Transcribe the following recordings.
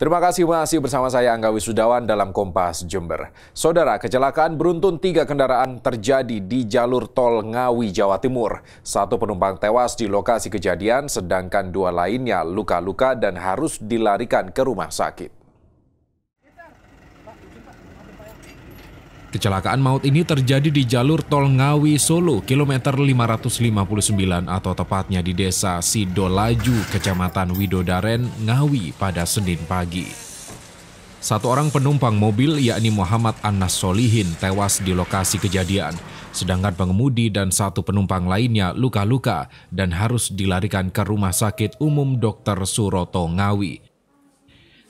Terima kasih masih bersama saya Angga Wisudawan dalam Kompas Jember. Saudara, kecelakaan beruntun tiga kendaraan terjadi di jalur tol Ngawi, Jawa Timur. Satu penumpang tewas di lokasi kejadian, sedangkan dua lainnya luka-luka dan harus dilarikan ke rumah sakit. Kecelakaan maut ini terjadi di jalur tol Ngawi Solo kilometer 559 atau tepatnya di desa Sidolaju, Kecamatan Widodaren, Ngawi pada Senin pagi. Satu orang penumpang mobil yakni Muhammad Anas Solihin tewas di lokasi kejadian, sedangkan pengemudi dan satu penumpang lainnya luka-luka dan harus dilarikan ke Rumah Sakit Umum Dr. Suroto Ngawi.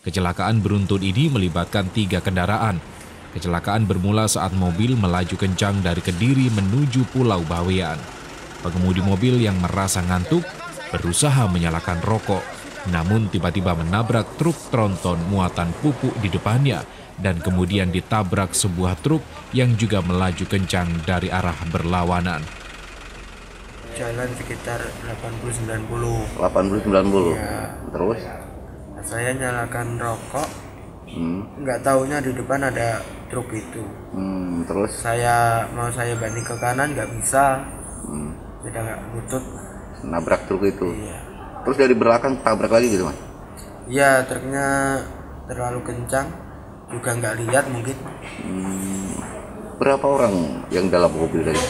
Kecelakaan beruntun ini melibatkan tiga kendaraan, Kecelakaan bermula saat mobil melaju kencang dari Kediri menuju Pulau Bawean. Pengemudi mobil yang merasa ngantuk berusaha menyalakan rokok, namun tiba-tiba menabrak truk tronton muatan pupuk di depannya dan kemudian ditabrak sebuah truk yang juga melaju kencang dari arah berlawanan. Jalan sekitar 80-90. 80-90? Ya. Terus? Saya nyalakan rokok, hmm. nggak taunya di depan ada truk itu. Hmm, terus? Saya mau saya banding ke kanan nggak bisa. Hmm. sudah nggak butut nabrak truk itu? Iya. terus dari belakang tabrak lagi gitu mas? Iya truknya terlalu kencang. Juga nggak lihat mungkin. Hmm. berapa orang yang dalam mobil tadi?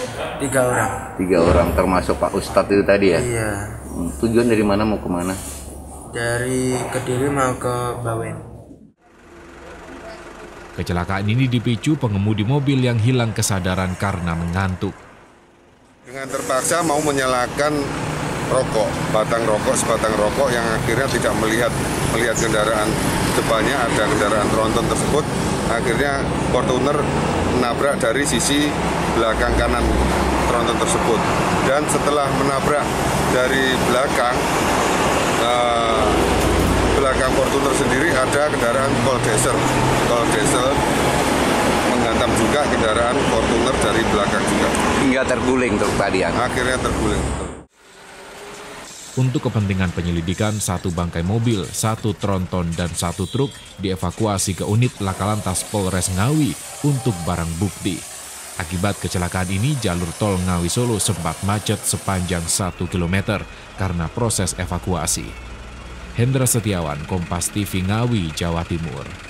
Tiga orang. Tiga orang termasuk pak ustadz itu tadi ya? Iya. Hmm. tujuan dari mana mau ke mana dari kediri mau ke bawen Kecelakaan ini dipicu pengemudi mobil yang hilang kesadaran karena mengantuk. Dengan terpaksa mau menyalakan rokok, batang rokok, sebatang rokok yang akhirnya tidak melihat melihat kendaraan depannya ada kendaraan tronton tersebut. Akhirnya Fortuner menabrak dari sisi belakang kanan tronton tersebut. Dan setelah menabrak dari belakang, uh, belakang Fortuner sendiri ada kendaraan Cold Diesel. Cold Diesel menghantam juga kendaraan Fortuner dari belakang juga. Hingga terguling truk tadi ya? Akhirnya terguling. Untuk kepentingan penyelidikan, satu bangkai mobil, satu tronton, dan satu truk dievakuasi ke unit Lakalantas Polres Ngawi untuk barang bukti. Akibat kecelakaan ini, jalur tol Ngawi Solo sempat macet sepanjang 1 km karena proses evakuasi. Hendra Setiawan, Kompas TV Ngawi, Jawa Timur.